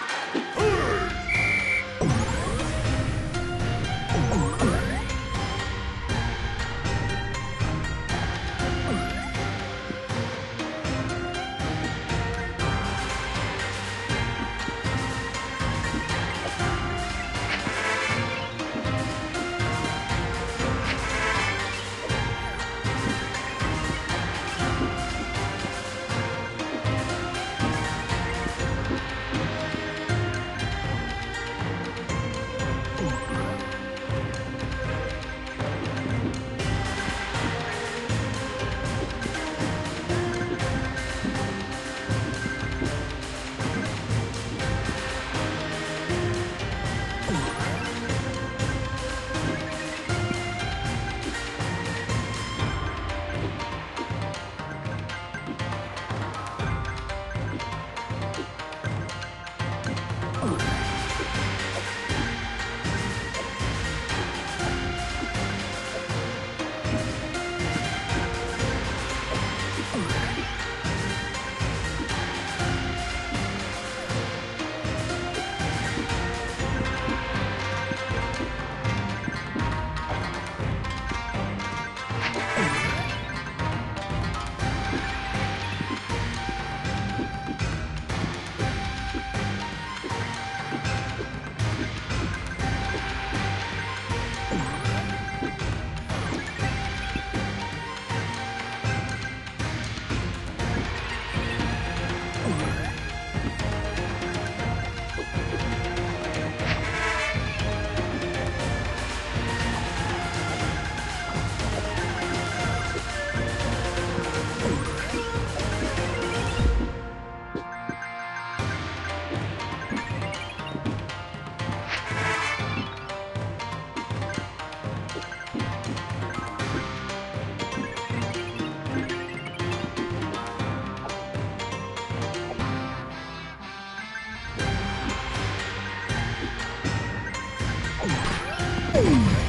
Ooh. Woo!